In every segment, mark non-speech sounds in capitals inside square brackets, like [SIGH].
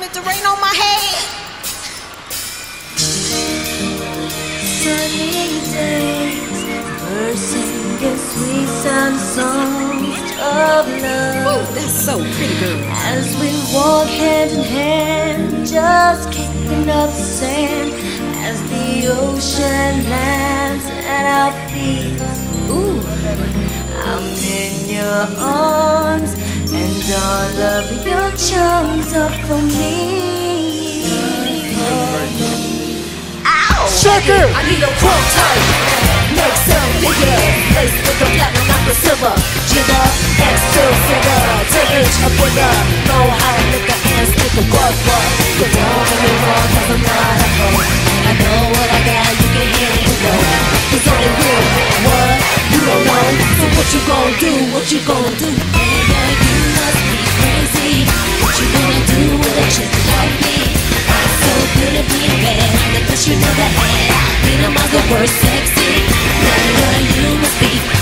want it to rain on my head. Sunny days, birds singing sweet sound songs of love. Ooh, that's so pretty, girl. As we walk hand in hand, just kicking up the sand, as the ocean lands at our feet. Ooh, I'm in your arms, and all of your charms are for me. I need a type. Make some bigger. Lace with the platinum, not the silver. Figure. Take bigger. Know how to. But don't get me wrong, cause I'm not a hoe. I know what I got, you can hear me though. Only real. What? You don't know. So what you gon' do? What you gon' do? Mother word sexy. Nigga, you must be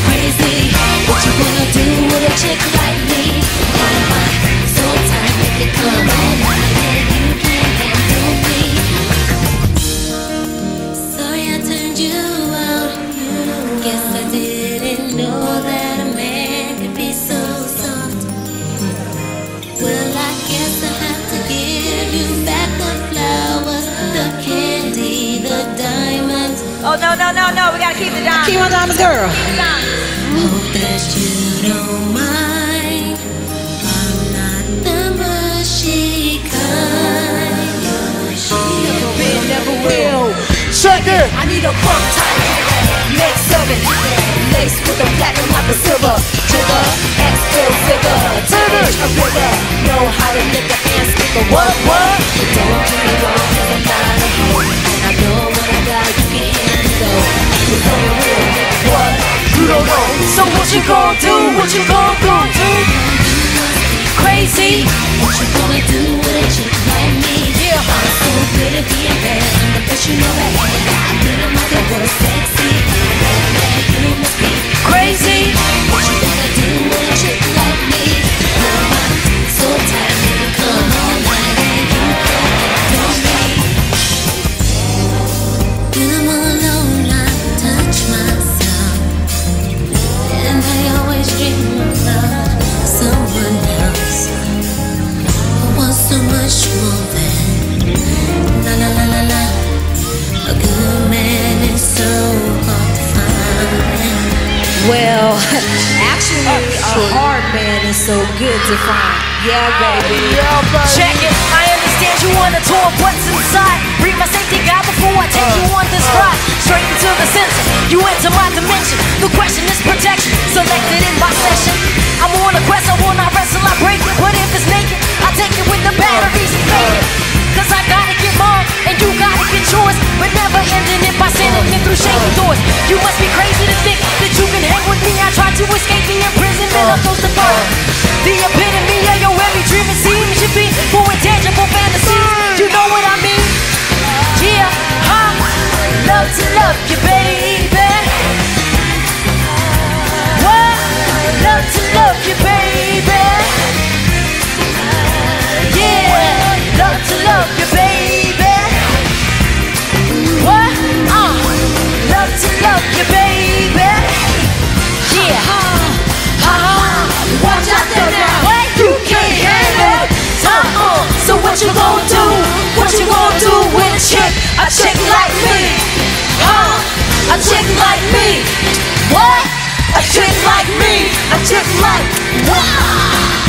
Oh, no, no, no, no. We gotta keep the diamond. Keep my diamonds, girl. Hope that you don't mind. I'm not the mushy kind. Never will. Checker! I need a crumb type. Make seven. Lace with the platinum, not the silver. Jigger, extra figure. Ten inch or bigger. Know how to lick a hand, stick a what, So what you gonna do? What you gonna do? Crazy. What you gonna do with a chick like me? Yeah. I'm so good at being bad. Best you never [LAUGHS] actually, a hard man is so good to find. Yeah, baby. Oh, yeah, baby. Check it. I understand you wanna tour what's inside. Read my safety guide before I take you uh, on this uh. ride. Straight into the center. You enter my dimension. The question is protection. Selected in my session. I'm on a quest. I will not wrestle. I break it. But if it's naked, I take it with the batteries and fake it. Cause I gotta get mine and you gotta get yours. But never ending it by sending it through shaking doors. You must be crazy to think The electric light. Wow!